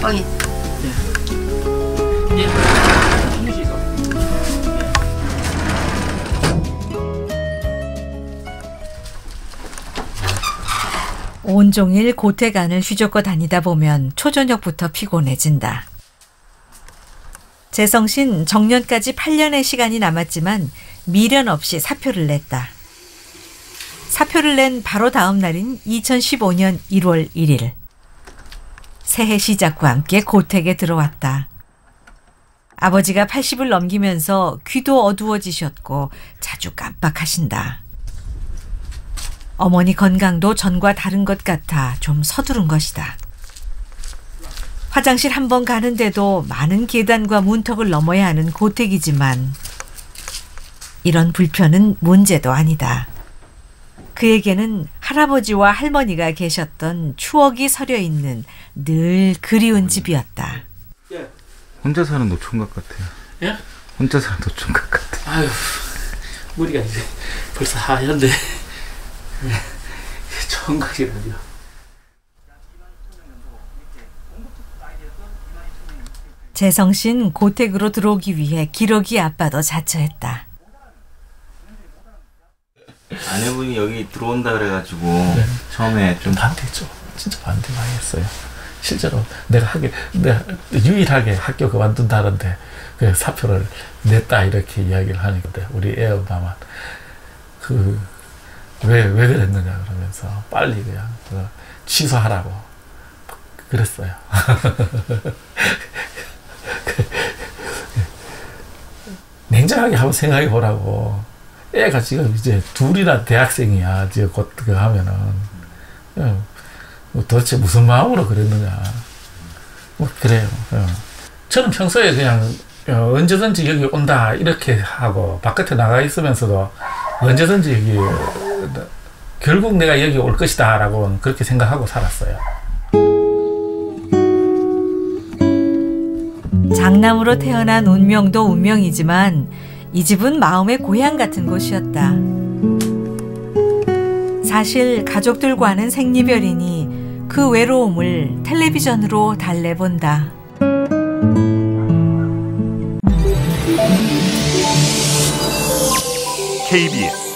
빵이. 네. 온종일 고택안을 휘젓고 다니다 보면 초저녁부터 피곤해진다. 재성신 정년까지 8년의 시간이 남았지만 미련 없이 사표를 냈다. 사표를 낸 바로 다음 날인 2015년 1월 1일. 새해 시작과 함께 고택에 들어왔다. 아버지가 80을 넘기면서 귀도 어두워지셨고 자주 깜빡하신다. 어머니 건강도 전과 다른 것 같아 좀 서두른 것이다. 화장실 한 번 가는데도 많은 계단과 문턱을 넘어야 하는 고택이지만 이런 불편은 문제도 아니다. 그에게는 할아버지와 할머니가 계셨던 추억이 서려 있는 늘 그리운 집이었다. 혼자 사는 노총각 같아요. 예? 혼자 사는 노총각 같아. 아유, 머리가 이제 벌써 하얀데. 청각이라뇨. 재성신 고택으로 들어오기 위해 기러기 아빠도 자처했다. 아내분이 여기 들어온다 그래가지고 처음에 좀 반대죠. 진짜 반대 많이 했어요. 실제로 내가 하게, 내가 유일하게 학교 그만둔다는데 그 사표를 냈다 이렇게 이야기를 하니까 우리 애 엄마만 그 왜, 왜 그랬느냐 그러면서 빨리 그냥 그 취소하라고 그랬어요. 냉정하게 한번 생각해 보라고. 애가 지금 이제 둘이나 대학생이야. 이제 곧 그 하면은. 어, 뭐 도대체 무슨 마음으로 그랬느냐. 뭐, 그래요. 어. 저는 평소에 그냥 어, 언제든지 여기 온다 이렇게 하고 바깥에 나가 있으면서도 언제든지 여기 어, 결국 내가 여기 올 것이다 라고 그렇게 생각하고 살았어요. 장남으로 태어난 운명도 운명이지만 이 집은 마음의 고향 같은 곳이었다. 사실 가족들과는 생리별이니 그 외로움을 텔레비전으로 달래본다. KBS